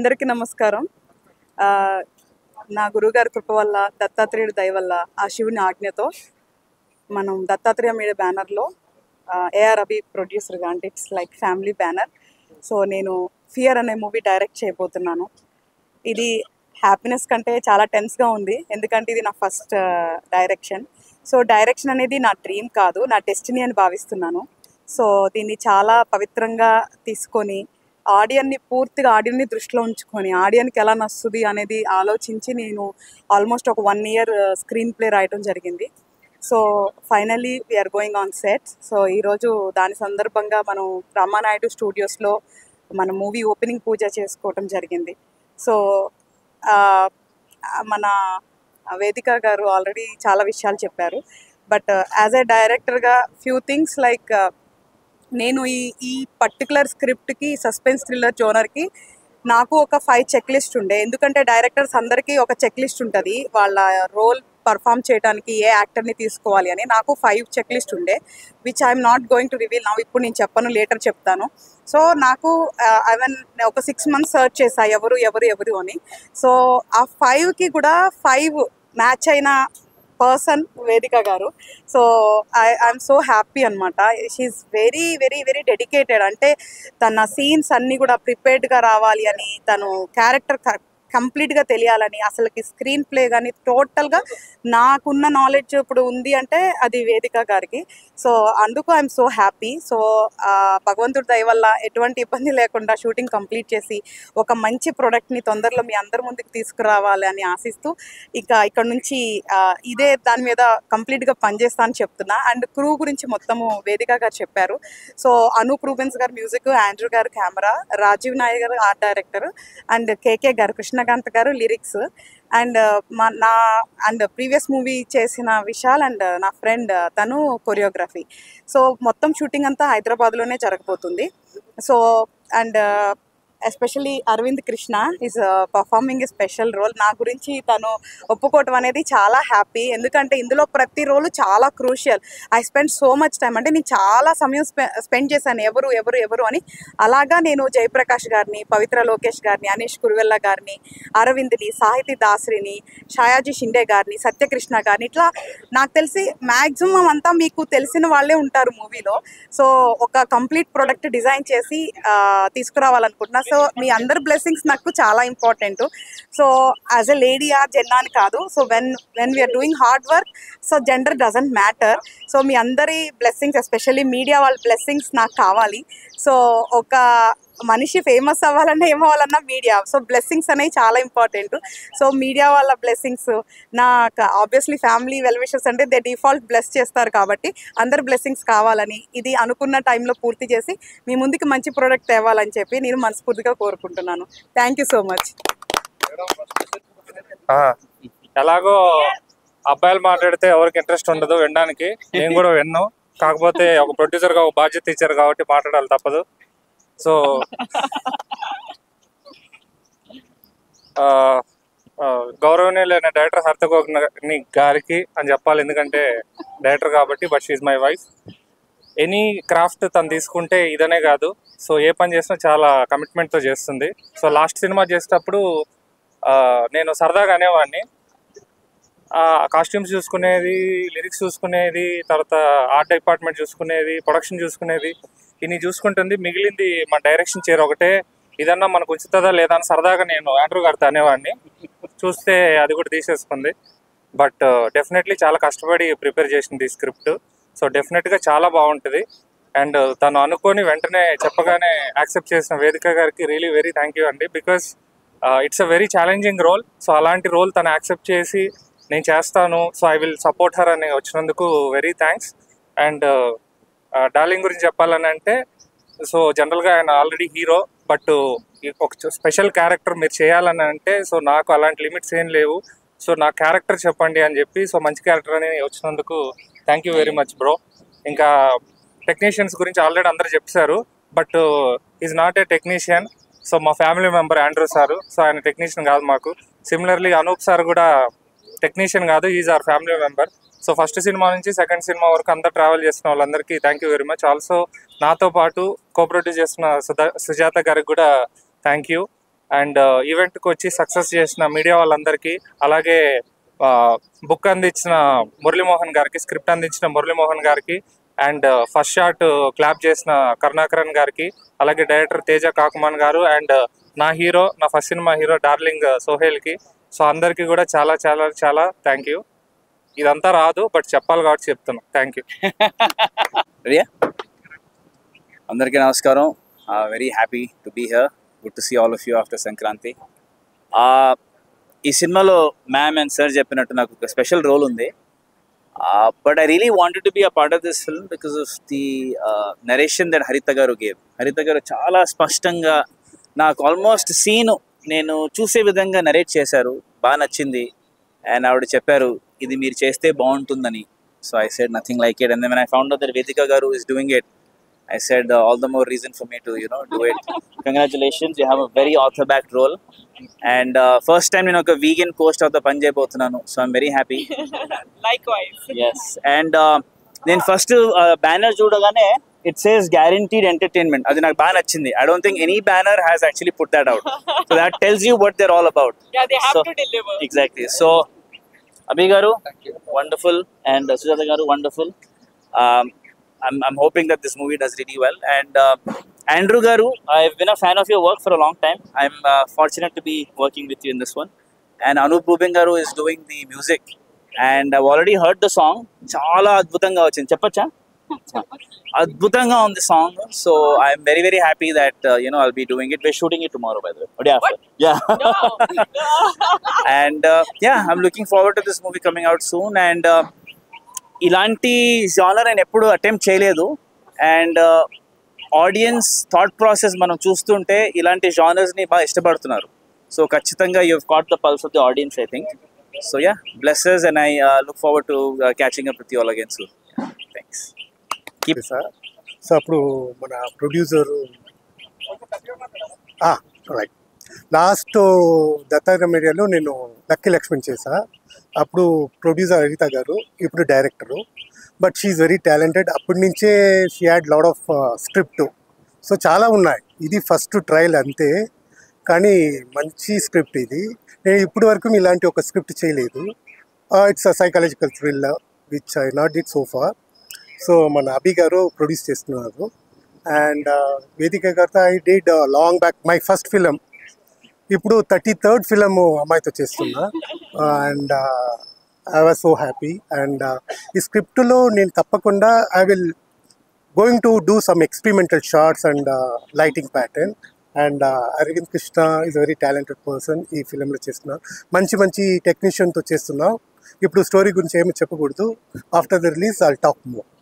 అందరికీ నమస్కారం. నా గురువుగారి కృప వల్ల దత్తాత్రేయుడి దయ వల్ల ఆ శివుని ఆజ్ఞతో మనం దత్తాత్రేయ మీడియా బ్యానర్లో ఏఆర్ అభి ప్రొడ్యూసర్గా అంటే it's like family banner so నేను ఫియర్ అనే మూవీ డైరెక్ట్ చేయబోతున్నాను. ఇది హ్యాపీనెస్ కంటే చాలా టెన్స్గా ఉంది. ఎందుకంటే ఇది నా ఫస్ట్ డైరెక్షన్ సో డైరెక్షన్ అనేది నా డ్రీమ్ కాదు నా డెస్టినీ అని భావిస్తున్నాను. సో దీన్ని చాలా పవిత్రంగా తీసుకొని ఆడియన్ని పూర్తిగా ఆడియన్ని దృష్టిలో ఉంచుకొని ఆడియన్కి ఎలా నస్తుంది అనేది ఆలోచించి నేను ఆల్మోస్ట్ ఒక వన్ ఇయర్ స్క్రీన్ ప్లే రాయటం జరిగింది. So finally we are going on set. So ఈరోజు దాని సందర్భంగా మనం రామానాయుడు స్టూడియోస్లో మన మూవీ ఓపెనింగ్ పూజ చేసుకోవటం జరిగింది. సో మన వేదిక గారు ఆల్రెడీ చాలా విషయాలు చెప్పారు. బట్ యాజ్ ఎ డైరెక్టర్గా ఫ్యూ థింగ్స్ లైక్ నేను ఈ ఈ పర్టికులర్ స్క్రిప్ట్కి సస్పెన్స్ థ్రిల్లర్ జోనర్కి నాకు ఒక ఫైవ్ చెక్ లిస్ట్ ఉండే. ఎందుకంటే డైరెక్టర్స్ అందరికీ ఒక చెక్ లిస్ట్ ఉంటుంది. వాళ్ళ రోల్ పర్ఫామ్ చేయడానికి ఏ యాక్టర్ని తీసుకోవాలి అని నాకు ఫైవ్ చెక్ లిస్ట్ ఉండే which I'm not going to reveal నా ఇప్పుడు నేను చెప్పను లేటర్ చెప్తాను. సో నాకు ఐవెన్ ఒక సిక్స్ మంత్స్ సర్చ్ చేసా ఎవరు ఎవరు ఎవరు అని. సో ఆ ఫైవ్కి కూడా ఫైవ్ మ్యాచ్ అయిన పర్సన్ వేదిక గారు. So I I'm so happy అనమాట she very very very dedicated అంటే తన సీన్స్ అన్నీ కూడా ప్రిపేర్డ్గా రావాలి అని తను క్యారెక్టర్ కంప్లీట్గా తెలియాలని అసలుకి స్క్రీన్ ప్లే కానీ టోటల్గా నాకున్న నాలెడ్జ్ ఇప్పుడు ఉంది అంటే అది వేదిక గారికి. సో అందుకు ఐఎమ్ సో హ్యాపీ. సో భగవంతుడి దయ వల్ల ఎటువంటి ఇబ్బంది లేకుండా షూటింగ్ కంప్లీట్ చేసి ఒక మంచి ప్రోడక్ట్ని తొందరలో మీ అందరి ముందుకు తీసుకురావాలి అని ఆశిస్తూ ఇంకా ఇక్కడ నుంచి ఇదే దాని మీద కంప్లీట్గా పనిచేస్తా అని చెప్తున్నా. అండ్ క్రూ గురించి మొత్తము వేదిక గారు చెప్పారు. సో అనూప్ రూబెన్స్ గారు మ్యూజిక్ ఆండ్రూ గారు కెమెరా రాజీవ్ నాయర్ గారు ఆర్ట్ డైరెక్టర్ అండ్ కేకే గారు కృష్ణకాంత్ గారు లిరిక్స్. అండ్ మా నా అండ్ ప్రీవియస్ మూవీ చేసిన విశాల్ అండ్ నా ఫ్రెండ్ తను కొరియోగ్రఫీ. సో మొత్తం షూటింగ్ అంతా హైదరాబాద్లోనే జరగబోతుంది. So and especially Aravind Krishna is performing special role నా గురించి తను ఒప్పుకోవటం అనేది చాలా హ్యాపీ ఎందుకంటే ఇందులో ప్రతి రోలు చాలా crucial I spend so much time అంటే నేను చాలా సమయం స్పె స్పెండ్ చేశాను. ఎవరు ఎవరు ఎవరు అని. అలాగా నేను జయప్రకాష్ గారిని పవిత్ర లోకేష్ గారిని అనీష్ కురువెల్ల గారిని అరవింద్ని సాహితీ దాసరిని షాయాజీ షిండే గారిని సత్యకృష్ణ గారిని ఇట్లా నాకు తెలిసి మ్యాక్సిమం అంతా మీకు తెలిసిన వాళ్ళే ఉంటారు మూవీలో సో ఒక కంప్లీట్ ప్రొడక్ట్ డిజైన్ చేసి uh, తీసుకురావాలనుకుంటున్నా. సో మీ అందరి బ్లెస్సింగ్స్ నాకు చాలా important so as a lady or gender అని కాదు so when when we are doing hard work so gender doesn't matter so మీ అందరి బ్లెస్సింగ్స్ ఎస్పెషల్లీ మీడియా వాళ్ళ బ్లెస్సింగ్స్ నాకు కావాలి. సో ఒక మనిషి ఫేమస్ అవ్వాలన్నా ఏమవ్వాలన్నా మీడియా సో బ్లెస్సింగ్స్ అనేవి చాలా ఇంపార్టెంట్ సో మీడియా వాళ్ళ బ్లెస్సింగ్స్ నాకు ఆబ్వియస్లీ ఫ్యామిలీ వెల్ విషెస్ అంటే దే డిఫాల్ట్ బ్లెస్ చేస్తారు కాబట్టి అందరి బ్లెస్సింగ్స్ కావాలని ఇది అనుకున్న టైంలో పూర్తి చేసి మీ ముందుకు మంచి ప్రోడక్ట్ తేవాలని చెప్పి నేను మనస్ఫూర్తిగా కోరుకుంటున్నాను. థ్యాంక్ యూ సో మచ్ ఆ, ఎలాగో అబ్బాయిలు మాట్లాడితే ఎవరికి ఇంట్రెస్ట్ ఉండదు వినడానికి. నేను కూడా విన్ను. కాకపోతే ఒక ప్రొడ్యూసర్గా ఒక బాధ్యత ఇచ్చారు కాబట్టి మాట్లాడాలి తప్పదు. సో ఆ, ఆ, గౌరవనీయులైన డైరెక్టర్ హర్తగోగ్ని గారికి అని చెప్పాలి. ఎందుకంటే డైరెక్టర్ కాబట్టి but she's my wife. Any craft తను తీసుకుంటే ఇదనే కాదు. సో ఏ పని చేసినా చాలా కమిట్మెంట్తో చేస్తుంది. సో లాస్ట్ సినిమా చేసేటప్పుడు నేను సరదాగా అనేవాడిని. కాస్ట్యూమ్స్ చూసుకునేది లిరిక్స్ చూసుకునేది తర్వాత ఆర్ట్ డిపార్ట్మెంట్ చూసుకునేది ప్రొడక్షన్ చూసుకునేది. ఇన్ని చూసుకుంటుంది. మిగిలింది మా డైరెక్షన్ చీర ఒకటే. ఇదన్నా మనకు ఉంచుతుందా లేదా అని సరదాగా నేను ఆండ్రూ గారితో అనేవాడిని. చూస్తే అది కూడా తీసేసుకుంది. బట్ డెఫినెట్లీ చాలా కష్టపడి ప్రిపేర్ చేసింది ఈ స్క్రిప్ట్. సో డెఫినెట్గా చాలా బాగుంటుంది. అండ్ తను అనుకొని వెంటనే చెప్పగానే యాక్సెప్ట్ చేసిన వేదిక గారికి రియలీ వెరీ థ్యాంక్ యూ అండి. Because uh, it's a very challenging role. So అలాంటి రోల్ తను యాక్సెప్ట్ చేసి నేను చేస్తాను. So I will support her అని వచ్చినందుకు వెరీ థ్యాంక్స్. అండ్ డార్లింగ్ గురించి చెప్పాలని అంటే సో జనరల్గా ఆయన ఆల్రెడీ హీరో బట్ ఒక స్పెషల్ క్యారెక్టర్ మీరు చేయాలని అంటే సో నాకు అలాంటి లిమిట్స్ ఏం లేవు. సో నా క్యారెక్టర్ చెప్పండి అని చెప్పి సో మంచి క్యారెక్టర్ అని వచ్చినందుకు thank you very much bro ఇంకా టెక్నీషియన్స్ గురించి ఆల్రెడీ అందరూ చెప్పారు but is not a technician so మా family member Andrew sir so ఆయన టెక్నీషియన్ కాదు మాకు. సిమిలర్లీ అనూప్ సార్ కూడా టెక్నీషియన్ కాదు is our family member so first cinema నుంచి సెకండ్ సినిమా వరకు అంతా ట్రావెల్ చేసిన వాళ్ళందరికీ thank you very much also నాతో పాటు కో చేసిన సుజాత గారికి కూడా థ్యాంక్ యూ అండ్ ఈవెంట్కి వచ్చి సక్సెస్ చేసిన మీడియా వాళ్ళందరికీ అలాగే uh, బుక్ అందించిన మురళీమోహన్ గారికి స్క్రిప్ట్ అందించిన మురళీమోహన్ గారికి అండ్ ఫస్ట్ షాట్ క్లాప్ చేసిన కరుణాకరణ్ గారికి అలాగే డైరెక్టర్ తేజ కాకుమాన్ గారు అండ్ uh, నా హీరో నా ఫస్ట్ సినిమా హీరో డార్లింగ్ సోహేల్కి సో అందరికీ కూడా చాలా చాలా చాలా థ్యాంక్ యూ ఇదంతా రాదు బట్ చెప్పాలి కాబట్టి చెప్తున్నా. థ్యాంక్ యూ రెడీయా? అందరికీ నమస్కారం. Very happy to be here good to see all of you after Sankranti ఈ సినిమాలో మ్యామ్ అండ్ సార్ చెప్పినట్టు నాకు ఒక స్పెషల్ రోల్ ఉంది. But I really wanted to be a part of this film because of the narration that Haritha గారు gave హరిత గారు చాలా స్పష్టంగా నాకు ఆల్మోస్ట్ సీన్ నేను చూసే విధంగా నరేట్ చేశారు. బాగా నచ్చింది. అండ్ ఆవిడ చెప్పారు ఇది మీరు చేస్తే బాగుంటుందని. So I said nothing like it and then I found out that Vedika గారు is doing it I said all the more reason for me to you know do it congratulations you have a very author back role and first time నేను ఒక vegan coast of the పని చేయబోతున్నాను. So I'm very happy Likewise. Yes and నేను first banner చూడగానే it says guaranteed entertainment అది నాకు బాగా నచ్చింది. I don't think any banner has actually put that out so that tells you what they're all about Yeah, they have So- to deliver. Exactly so Abhi గారు wonderful and Sujatha గారు wonderful I'm hoping that this movie does really well. And Andrew Garu, I've been a fan of your work for a long time. I'm fortunate to be working with you in this one. And Anup Rubin Garu is doing the music. And I've already heard the song. చాలా అద్భుతంగా వచ్చింది చెప్పచ్చా అద్భుతంగా ఉంది song so I'm very very happy that you know I'll be doing it way shooting it tomorrow by the way yeah yeah. I'm looking forward to this movie coming out soon. And uh, ఇలాంటి genre నేను ఎప్పుడు attempt చేయలేదు. And audience thought process మనం చూస్తుంటే ఇలాంటి జానర్స్ని బాగా ఇష్టపడుతున్నారు. సో ఖచ్చితంగా you caught the pulse of the audience I think so yeah blesses and I look forward to catching up with you all again soon thanks okay sir. So అప్పుడు మన producer right last Dattatreya మీడియాలో నేను lucky Laxman చేసా అప్పుడు producer Haritha గారు ఇప్పుడు director but she's very talented అప్పటి నుంచే she had lot of script so చాలా ఉన్నాయి. ఇది ఫస్ట్ ట్రయల్ అంతే. కానీ మంచి స్క్రిప్ట్ ఇది. నేను ఇప్పటి వరకు ఇలాంటి ఒక స్క్రిప్ట్ చేయలేదు. It's a psychological thrill which I not did so far so మన అభి గారు ప్రొడ్యూస్ చేస్తున్నారు. అండ్ uh, వేదిక గారితో I did long back my first film ఇప్పుడు థర్టీ థర్డ్ ఫిలిం అమ్మాయితో చేస్తున్నా. And I was so happy and ఈ స్క్రిప్ట్లో నేను తప్పకుండా I will going to do some experimental shorts and lighting pattern and Aravind Krishna is very talented person ఈ ఫిలింలో చేస్తున్నా. మంచి మంచి టెక్నీషియన్తో చేస్తున్నాం. ఇప్పుడు స్టోరీ గురించి ఏమి చెప్పకూడదు. After the release I talk more